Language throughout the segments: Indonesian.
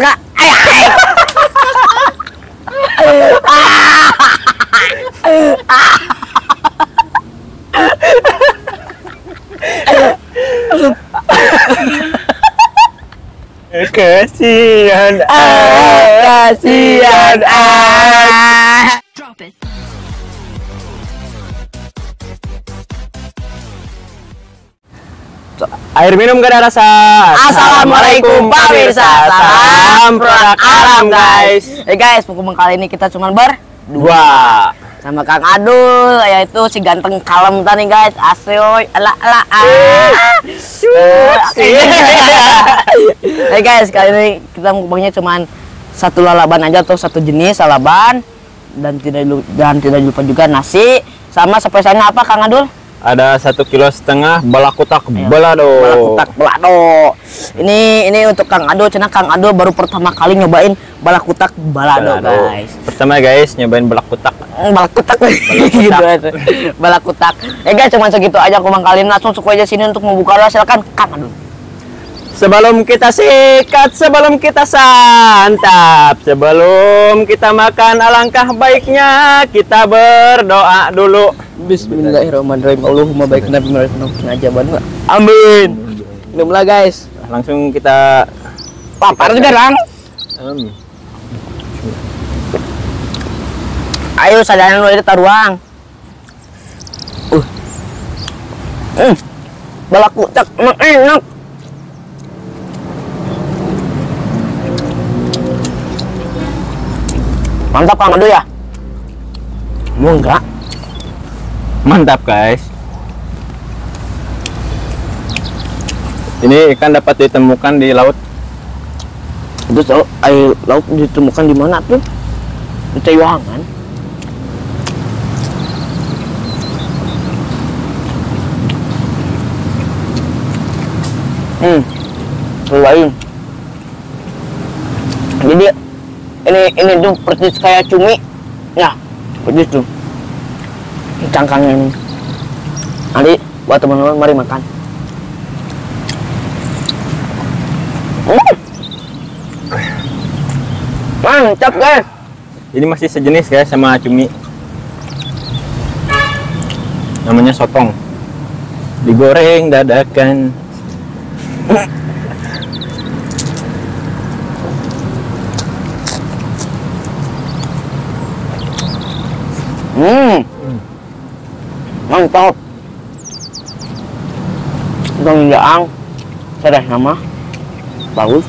Enggak. Kasihan Ah, kasihan ah. Air minum gak ada rasa. Assalamualaikum pemirsa. Salam produk alam guys. Eh guys, mukbang kali ini kita cuma ber Dua. Sama Kang Adul yaitu si ganteng kalem tadi guys. Asli ala ala ah. Eh guys, kali ini kita mukbangnya cuma satu lalaban aja atau satu jenis lalaban. Dan tidak dan tidak lupa juga nasi. Sama spesialnya apa Kang Adul? Ada satu kilo setengah balakutak balado Balakutak balado. Ini ini untuk Kang Adul, cina Kang Adul baru pertama kali nyobain balakutak balado, Balado. guys. Pertama guys nyobain balakutak Hmm, balakutak gitu aja. balakutak. Eh guys, cuma segitu aja kumang kalian langsung suku aja sini untuk membuka lah silakan Kang Adul. Sebelum kita sikat, sebelum kita santap, sebelum kita makan, alangkah baiknya kita berdoa dulu. Bismillahirrahmanirrahim. Allahumma baik nabi aja banget. Amin. Minumlah guys. Langsung kita Papar juga lang. Ayo sadaran lu itu taruang. Uh. Hmm. Balakutak emang enak. Mantap Kang Adul ya? Mau enggak? mantap guys. Ini ikan dapat ditemukan di laut. Terus kalau air laut ditemukan di mana tuh? Di Taiwangan. Hmm, lain. Jadi ini ini tuh persis kayak cumi, ya, persis tuh. Cangkangnya ini. Nanti buat teman-teman mari makan. Hmm. Mantap guys. Ini masih sejenis guys sama cumi. Namanya sotong. Digoreng dadakan. Hmm. Mantap. Dong jaang. Sedih nama. Bagus.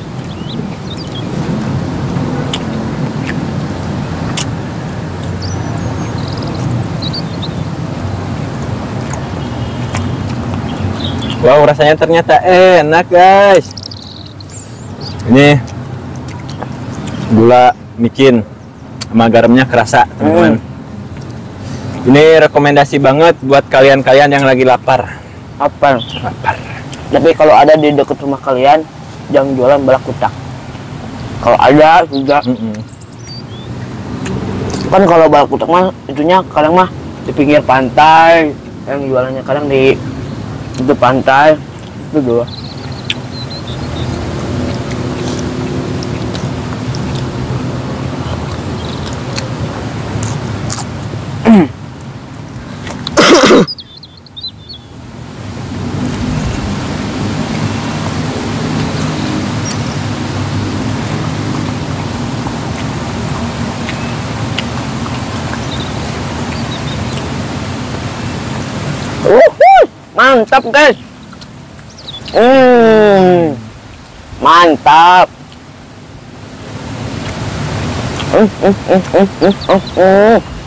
Wow, rasanya ternyata enak, guys. Ini gula micin sama garamnya kerasa, teman-teman. Ini rekomendasi banget buat kalian-kalian yang lagi lapar. Apa? Lapar. Tapi kalau ada di dekat rumah kalian, jangan jualan balak kutak. Kalau ada juga, Mm-mm. kan kalau balak kutak mah itunya kadang mah di pinggir pantai, yang jualannya kadang di itu pantai, itu dulu. Mantap guys. Hmm, mantap. Hmm, hmm, hmm, hmm, hmm, hmm, hmm.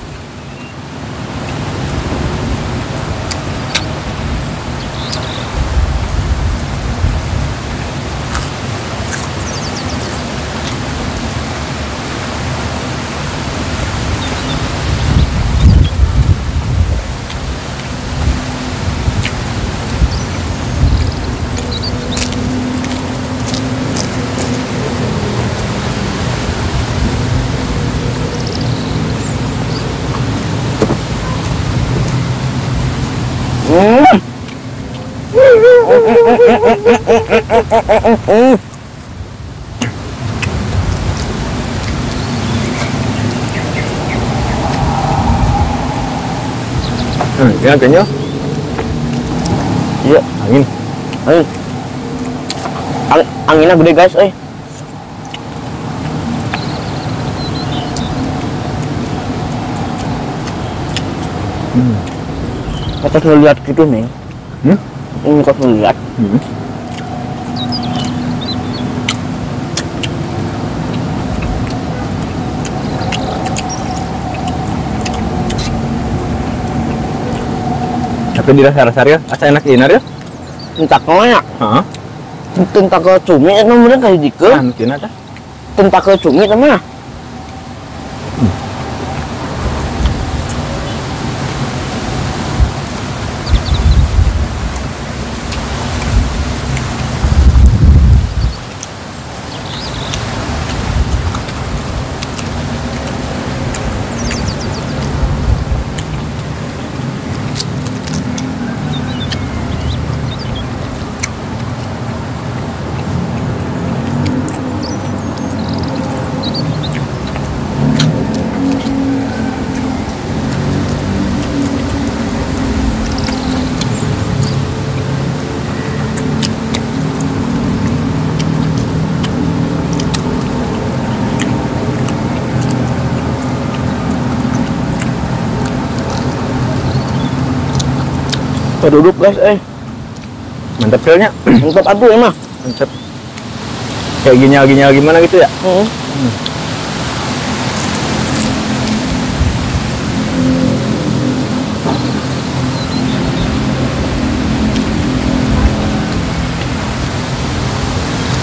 Hmm, ya. Iya, angin. Angin. Ang anginnya gede guys, eh. Hmm. Kita lihat gitu nih. Hmm? Ini kok ngeliat. Hmm. Tapi dirasa-rasa ya, asa enak inar ya? Entah ke mana. Heeh. Tentang ke cumi, itu bener kayak dike. Kan kina tah. Tentang Duduk guys, eh. Mantap filnya. Mantap aduh emang. Mantap. Kayak ginyal-ginyal gimana gitu ya? Hmm.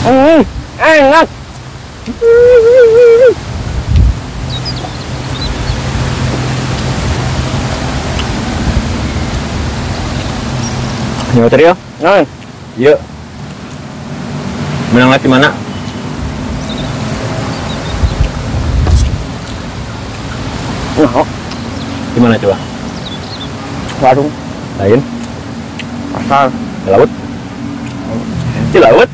Hmm, enak. Nyawa trio? Nah, Yuk. Menang di mana? nah, Di mana coba? warung Lain? pasar. Di laut? Di laut?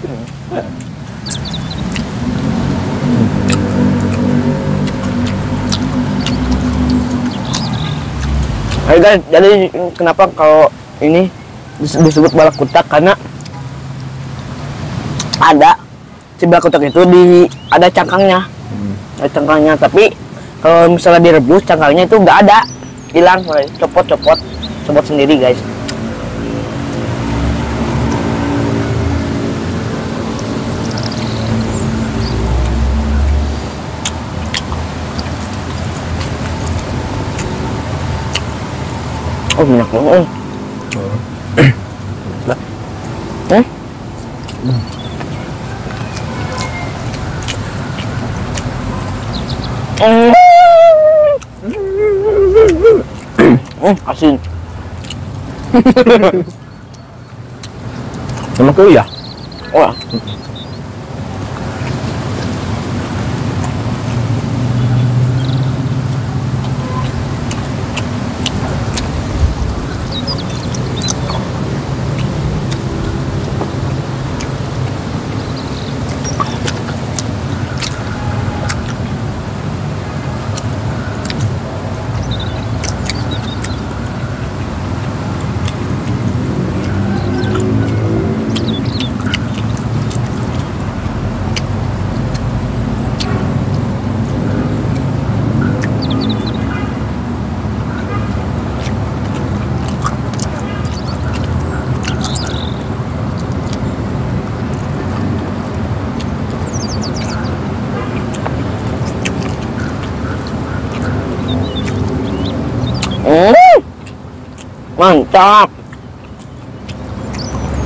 Hai guys, jadi kenapa kalau ini disebut balak kutak karena ada si balak kutak itu di ada cangkangnya, ada cangkangnya. Tapi kalau misalnya direbus cangkangnya itu nggak ada, hilang, mulai copot copot, copot sendiri guys. Oh minyak banget. Eh. Eh? Hmm. Asin. Emang kau ya? Wah. Hmm. Mantap.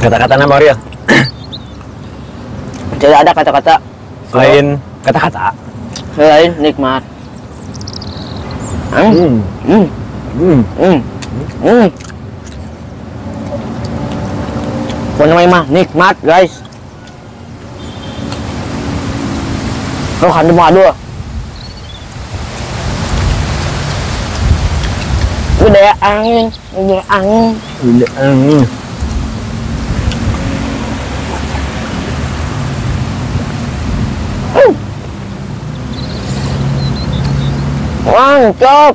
Kata-kata nama Mario. Tidak ada kata-kata Selain kata-kata. selain nikmat. Hmm. Hmm. Hmm. Hmm. Hmm. Hmm. Namanya mah nikmat guys. Kau kan mau adu. Udah angin, udah angin. Udah angin. Mantap.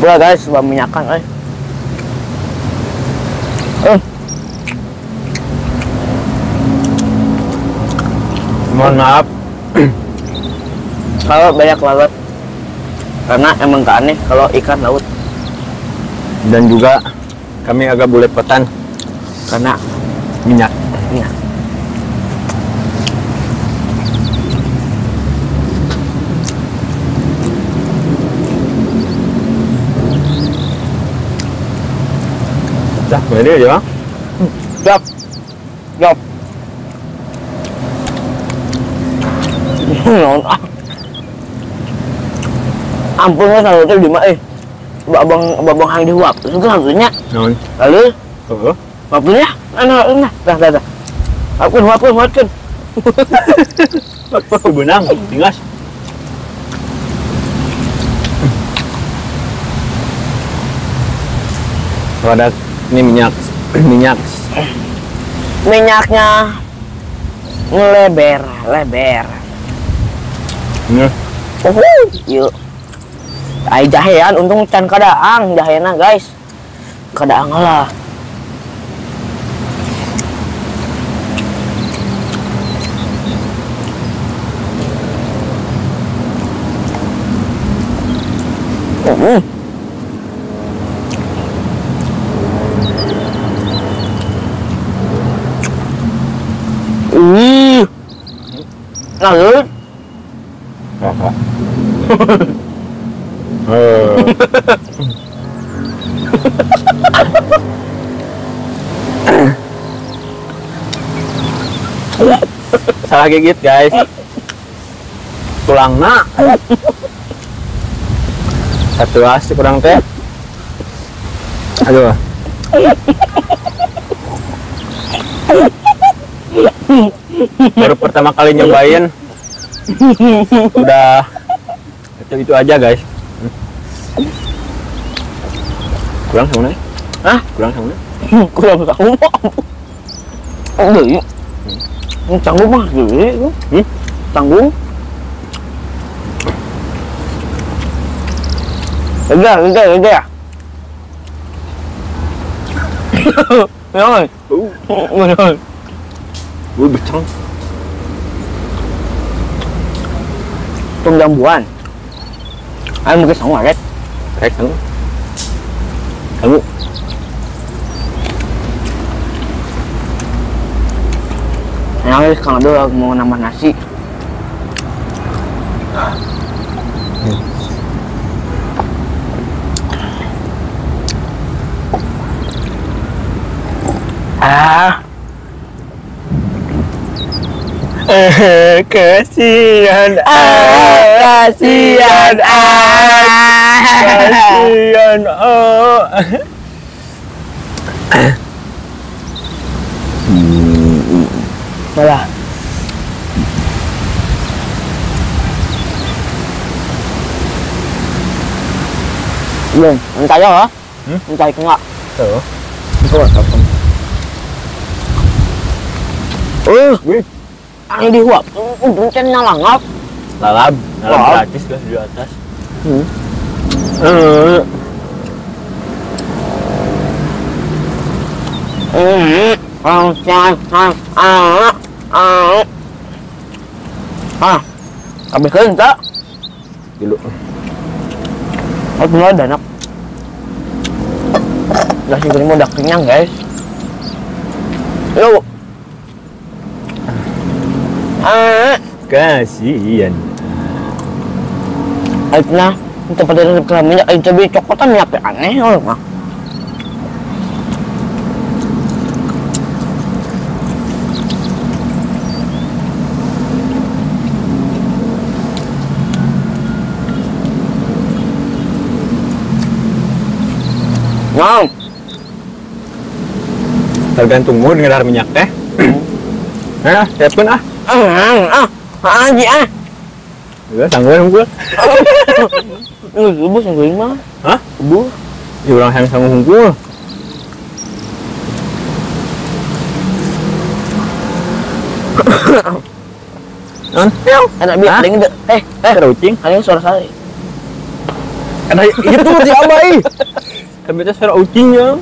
Udah guys, coba minyakan eh. Eh, Mohon maaf kalau banyak lalat. Karena emang gak aneh kalau ikan laut. dan juga kami agak bulepotan Karena minyak. ya. Dah, ini aja bang. Siap. Ah. Ampun ya kalau teh di mah eh. Babang babang hang dihuap. Itu kan. Non. Lalu Oh. waktunya ana ana dah dah dah. Aku huapkeun huapkeun. Benang, tinggal. Wadah, ini minyak, minyak. Minyaknya ngeleber, leber. Ini, Uhuh, yuk. Ai jahean untung can kadaang jahena guys. Kadaang lah. Uh. Ih. Eh, Salah gigit guys. Tulang nak. Satu asik kurang teh. Aduh. Baru pertama kali nyobain. Udah itu aja guys. Kurang sama Hah? Kurang sama kurang tahu Deui. Ini canggung mah deui. Hmm? Canggung. Lega, lega, lega ya. Ya, oi. Bener. Ui beceng. Ăn một cái sống hỏa đấy. Kayak kamu. Kamu Yang kalau dulu mau nambah nasi. Ah, eh kasihan ah, kasihan ah. kasihan oh. Malah. Belum, entah ya, Hmm? entah itu enggak. Tuh. Itu apa? Uh, Wih, ang dihuap, bencen nalangap. lalab, lalab gratis guys di atas. Hmm. Eh, Hmm, ang siya, ah, ah, ah, ah, kabeh kan tak? dulu. Aku nggak ada nak. Nasi goreng udah kenyang guys. Yo. Ah, Kasihan. Aitna, itu pada resep kelaminnya, itu cabai cokotan ya, apa aneh orang mah. Wow, Tergantung mood ngelar minyak teh. Nah, siapkan ah. ah, ah, ah, aja ah. Udah, sanggup gue. Rebus yang goreng mah. Hah? Rebus. Ya orang yang sanggup hungkul. Non? Enak bi, Hah? ada yang gede. Eh, eh, Ada ucing? ada yang suara saya. Ada itu si Abai. Tapi itu suara ucingnya.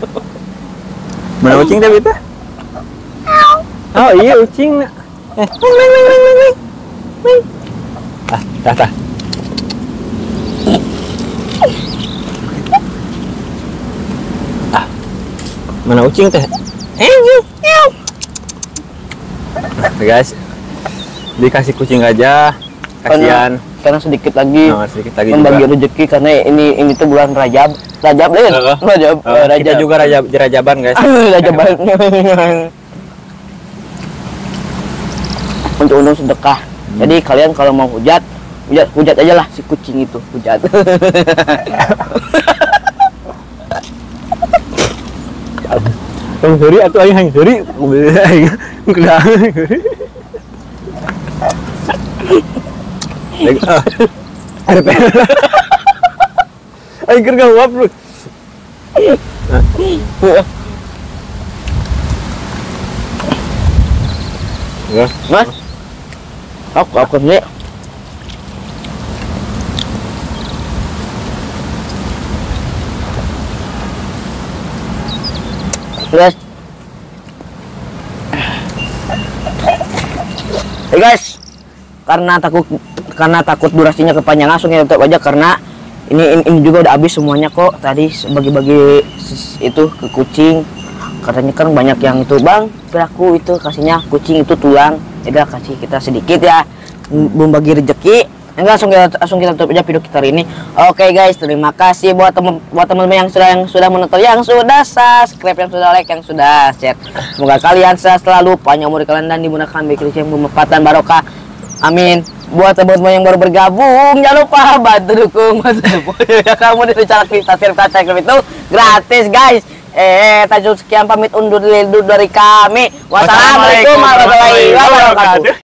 Mana ucing tapi itu? Oh iya ucing. Eh, ming ming ming ming. Ming. Ah, tah tah. Ah. Mana ucing teh? Eh, guys. Dikasih kucing aja. Kasihan. Karena sedikit lagi Nah, sedikit lagi membagi juga. rezeki karena ini ini tuh bulan Rajab. Rajab deh. Rajab. Oh, eh, kita Rajab. juga raja rajaban guys. Rajab banget. Untuk undang sedekah. Hmm. Jadi kalian kalau mau hujat, hujat hujat aja lah si kucing itu, hujat. Yang seri atau ayah yang seri? Enggak. Ada pen. Ayo kerja uap lu. Ya, Aku aku nih. Guys. Hey guys, karena takut karena takut durasinya kepanjangan langsung kita tutup aja karena ini, ini juga udah habis semuanya kok tadi bagi-bagi itu ke kucing katanya kan banyak yang itu bang piraku itu kasihnya kucing itu tulang udah kasih kita sedikit ya. Membagi rezeki enggak langsung kita langsung kita tutup aja video kita hari ini. Oke guys terima kasih buat teman buat teman-teman yang sudah yang sudah menonton yang sudah subscribe yang sudah like yang sudah share. Semoga kalian sehat selalu panjang umur kalian dan dimudahkan bagi yang bermanfaat dan barokah. Amin. Buat teman-teman yang baru bergabung jangan lupa bantu dukung. Ya kamu di channel kita kata itu gratis guys eh tajul sekian pamit undur diri dari kami. Wassalamualaikum warahmatullahi wabarakatuh